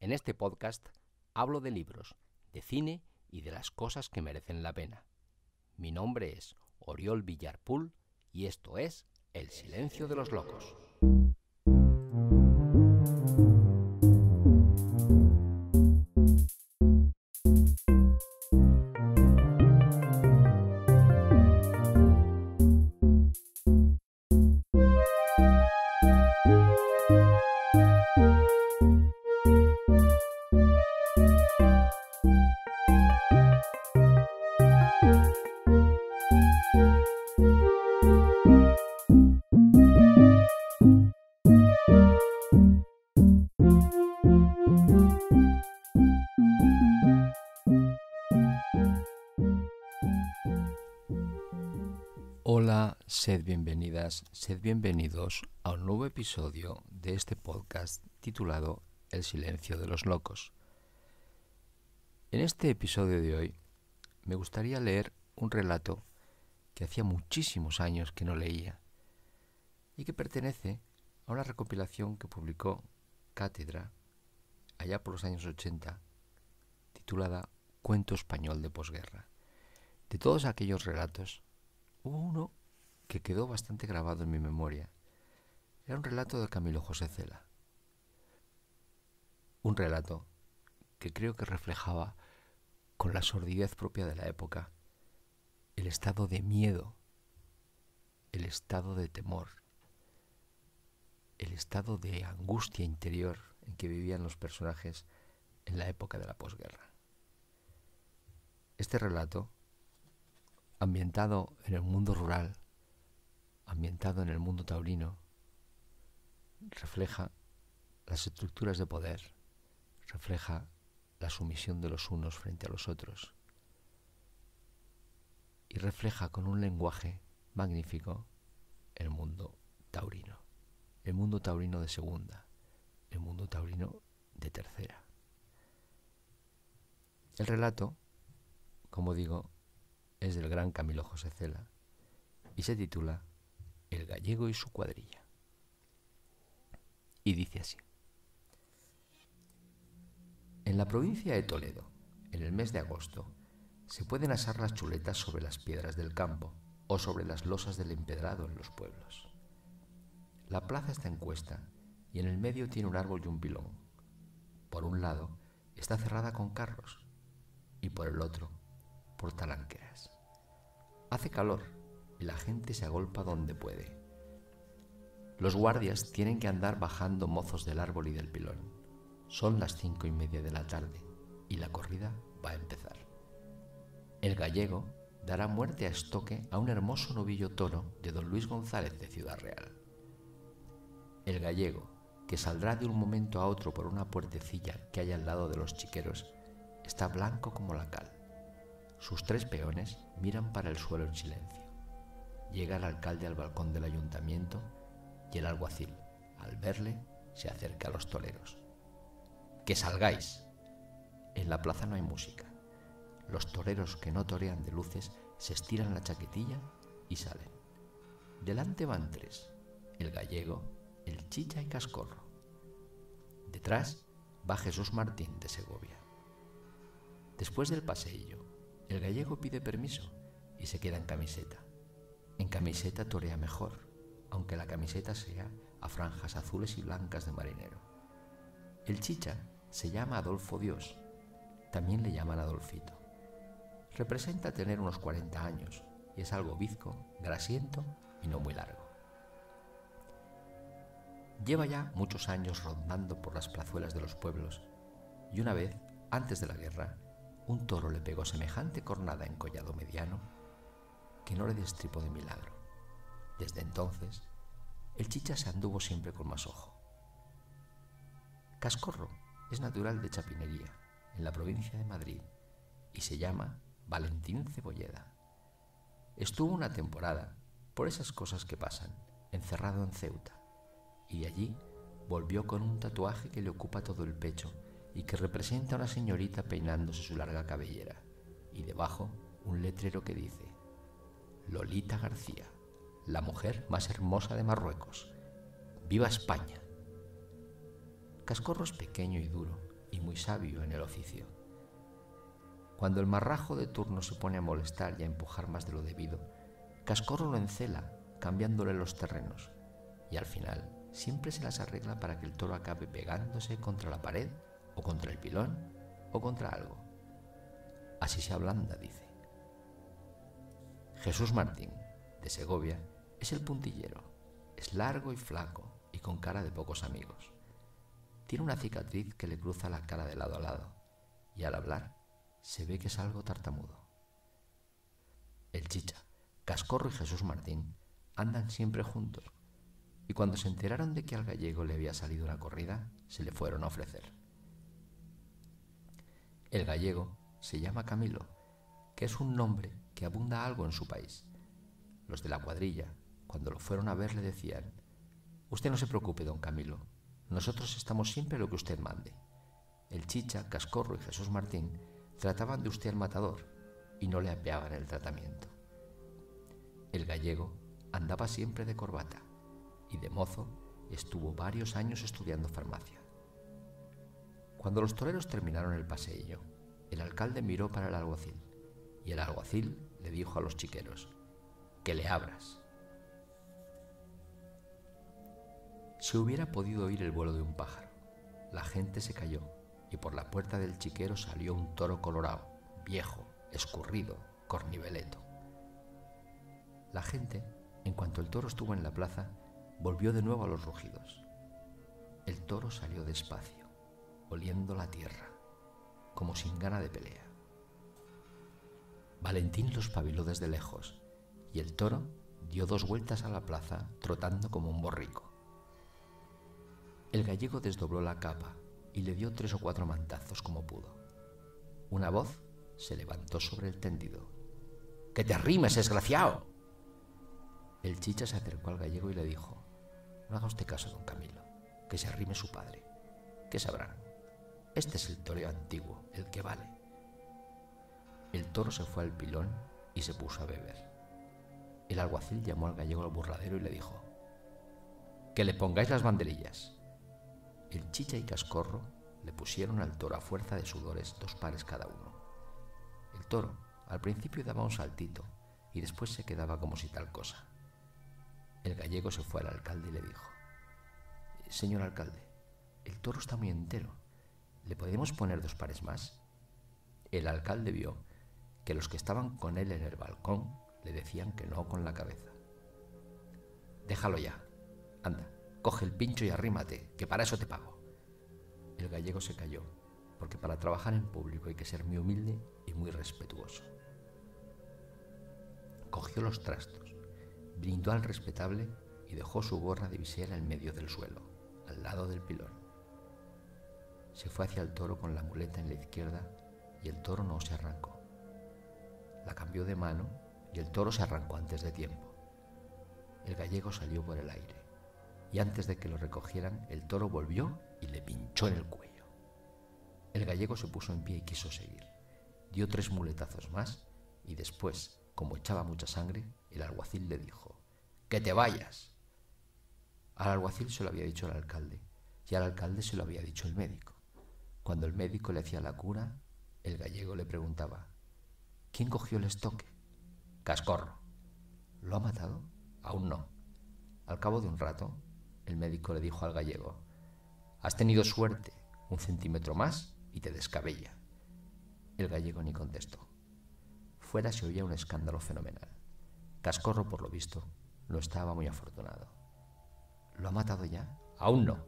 En este podcast hablo de libros, de cine y de las cosas que merecen la pena. Mi nombre es Oriol Villarpool y esto es El Silencio de los Locos. Hola, sed bienvenidas, sed bienvenidos a un nuevo episodio de este podcast titulado El silencio de los locos. En este episodio de hoy me gustaría leer un relato que hacía muchísimos años que no leía y que pertenece a una recopilación que publicó Cátedra allá por los años 80 titulada Cuento español de posguerra. De todos aquellos relatos, hubo uno que quedó bastante grabado en mi memoria. Era un relato de Camilo José Cela. Un relato que creo que reflejaba con la sordidez propia de la época el estado de miedo, el estado de temor, el estado de angustia interior en que vivían los personajes en la época de la posguerra. Este relato ambientado en el mundo rural, ambientado en el mundo taurino, refleja las estructuras de poder, refleja la sumisión de los unos frente a los otros y refleja con un lenguaje magnífico el mundo taurino, el mundo taurino de segunda, el mundo taurino de tercera. El relato, como digo, es del gran Camilo José Cela y se titula El gallego y su cuadrilla. Y dice así. En la provincia de Toledo, en el mes de agosto, se pueden asar las chuletas sobre las piedras del campo o sobre las losas del empedrado en los pueblos. La plaza está en cuesta y en el medio tiene un árbol y un pilón. Por un lado está cerrada con carros y por el otro por talanqueras. Hace calor y la gente se agolpa donde puede. Los guardias tienen que andar bajando mozos del árbol y del pilón. Son las cinco y media de la tarde y la corrida va a empezar. El gallego dará muerte a estoque a un hermoso novillo toro de don Luis González de Ciudad Real. El gallego, que saldrá de un momento a otro por una puertecilla que hay al lado de los chiqueros, está blanco como la cal. Sus tres peones miran para el suelo en silencio. Llega el alcalde al balcón del ayuntamiento y el alguacil, al verle, se acerca a los toreros. ¡Que salgáis! En la plaza no hay música. Los toreros que no torean de luces se estiran la chaquetilla y salen. Delante van tres, el gallego, el chicha y cascorro. Detrás va Jesús Martín de Segovia. Después del paseillo, el gallego pide permiso y se queda en camiseta. En camiseta torea mejor, aunque la camiseta sea a franjas azules y blancas de marinero. El chicha se llama Adolfo Dios, también le llaman Adolfito. Representa tener unos 40 años y es algo bizco, grasiento y no muy largo. Lleva ya muchos años rondando por las plazuelas de los pueblos y una vez, antes de la guerra, un toro le pegó semejante cornada en collado mediano que no le destripó de milagro. Desde entonces, el chicha se anduvo siempre con más ojo. Cascorro es natural de Chapinería, en la provincia de Madrid, y se llama Valentín Cebolleda. Estuvo una temporada, por esas cosas que pasan, encerrado en Ceuta, y allí volvió con un tatuaje que le ocupa todo el pecho y que representa a una señorita peinándose su larga cabellera, y debajo un letrero que dice, Lolita García, la mujer más hermosa de Marruecos. ¡Viva España! Cascorro es pequeño y duro, y muy sabio en el oficio. Cuando el marrajo de turno se pone a molestar y a empujar más de lo debido, Cascorro lo encela, cambiándole los terrenos, y al final siempre se las arregla para que el toro acabe pegándose contra la pared, o contra el pilón, o contra algo. Así se ablanda, dice. Jesús Martín, de Segovia, es el puntillero. Es largo y flaco y con cara de pocos amigos. Tiene una cicatriz que le cruza la cara de lado a lado y al hablar se ve que es algo tartamudo. El chicha, Cascorro y Jesús Martín andan siempre juntos y cuando se enteraron de que al gallego le había salido una corrida, se le fueron a ofrecer. El gallego se llama Camilo, que es un nombre que abunda algo en su país. Los de la cuadrilla, cuando lo fueron a ver, le decían, Usted no se preocupe, don Camilo, nosotros estamos siempre lo que usted mande. El Chicha, Cascorro y Jesús Martín trataban de usted al matador y no le apeaban el tratamiento. El gallego andaba siempre de corbata y de mozo estuvo varios años estudiando farmacia. Cuando los toreros terminaron el paseillo, el alcalde miró para el alguacil y el alguacil le dijo a los chiqueros, que le abras. Se hubiera podido oír el vuelo de un pájaro. La gente se cayó y por la puerta del chiquero salió un toro colorado, viejo, escurrido, corniveleto. La gente, en cuanto el toro estuvo en la plaza, volvió de nuevo a los rugidos. El toro salió despacio, oliendo la tierra, como sin gana de pelea. Valentín los pabiló desde lejos y el toro dio dos vueltas a la plaza trotando como un borrico. El gallego desdobló la capa y le dio tres o cuatro mantazos como pudo. Una voz se levantó sobre el tendido. ¡Que te arrimes, desgraciado! El chicha se acercó al gallego y le dijo, no haga usted caso, don Camilo, que se arrime su padre. ¿Qué sabrán? Este es el toreo antiguo, el que vale. El toro se fue al pilón y se puso a beber. El alguacil llamó al gallego al burladero y le dijo, que le pongáis las banderillas. El chicha y cascorro le pusieron al toro a fuerza de sudores dos pares cada uno. El toro al principio daba un saltito y después se quedaba como si tal cosa. El gallego se fue al alcalde y le dijo, Señor alcalde, el toro está muy entero. ¿Le podemos poner dos pares más? El alcalde vio que los que estaban con él en el balcón le decían que no con la cabeza. Déjalo ya. Anda, coge el pincho y arrímate, que para eso te pago. El gallego se cayó, porque para trabajar en público hay que ser muy humilde y muy respetuoso. Cogió los trastos, brindó al respetable y dejó su gorra de visera en medio del suelo, al lado del pilón. Se fue hacia el toro con la muleta en la izquierda y el toro no se arrancó. La cambió de mano y el toro se arrancó antes de tiempo. El gallego salió por el aire y antes de que lo recogieran, el toro volvió y le pinchó en el cuello. El gallego se puso en pie y quiso seguir. Dio tres muletazos más y después, como echaba mucha sangre, el alguacil le dijo, ¡Que te vayas! Al alguacil se lo había dicho el alcalde y al alcalde se lo había dicho el médico. Cuando el médico le hacía la cura, el gallego le preguntaba, ¿quién cogió el estoque? Cascorro. ¿Lo ha matado? Aún no. Al cabo de un rato, el médico le dijo al gallego, Has tenido suerte, un centímetro más y te descabella. El gallego ni contestó. Fuera se oía un escándalo fenomenal. Cascorro, por lo visto, no estaba muy afortunado. ¿Lo ha matado ya? Aún no.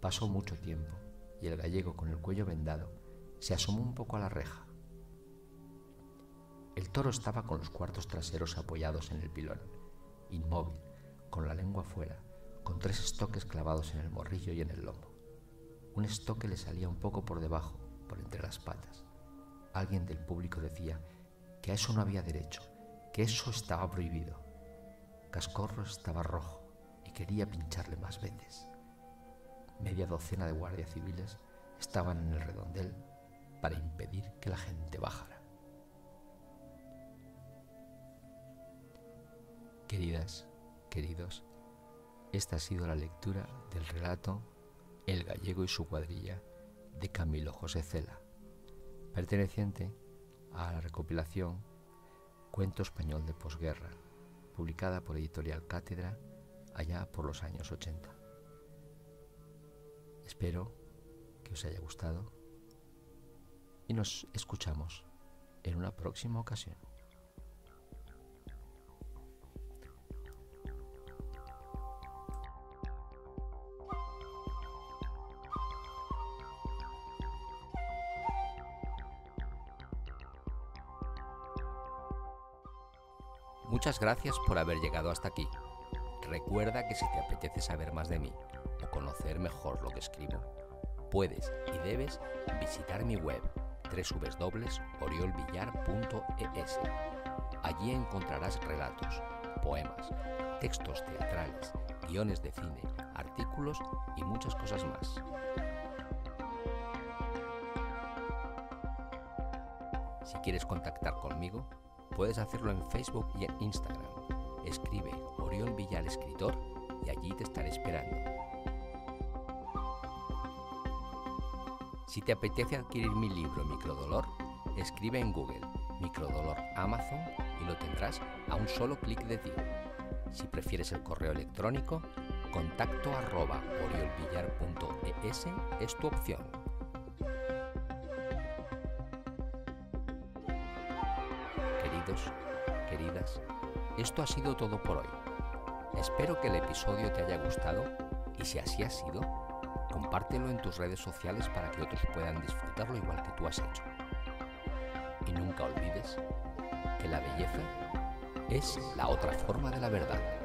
Pasó mucho tiempo y el gallego, con el cuello vendado, se asomó un poco a la reja. El toro estaba con los cuartos traseros apoyados en el pilón, inmóvil, con la lengua fuera, con tres estoques clavados en el morrillo y en el lomo. Un estoque le salía un poco por debajo, por entre las patas. Alguien del público decía que a eso no había derecho, que eso estaba prohibido. Cascorro estaba rojo y quería pincharle más veces. Media docena de guardias civiles estaban en el redondel para impedir que la gente bajara. Queridas, queridos, esta ha sido la lectura del relato El gallego y su cuadrilla de Camilo José Cela, perteneciente a la recopilación Cuento Español de Posguerra, publicada por Editorial Cátedra allá por los años 80. Espero que os haya gustado y nos escuchamos en una próxima ocasión. Muchas gracias por haber llegado hasta aquí. Recuerda que si te apetece saber más de mí o conocer mejor lo que escribo, puedes y debes visitar mi web www.oriolvillar.es. Allí encontrarás relatos, poemas, textos teatrales, guiones de cine, artículos y muchas cosas más. Si quieres contactar conmigo, Puedes hacerlo en Facebook y en Instagram. Escribe Oriol Villar Escritor y allí te estaré esperando. Si te apetece adquirir mi libro Microdolor, escribe en Google Microdolor Amazon y lo tendrás a un solo clic de ti. Si prefieres el correo electrónico, contacto arroba oriolvillar.es es tu opción. Esto ha sido todo por hoy. Espero que el episodio te haya gustado y si así ha sido, compártelo en tus redes sociales para que otros puedan disfrutarlo igual que tú has hecho. Y nunca olvides que la belleza es la otra forma de la verdad.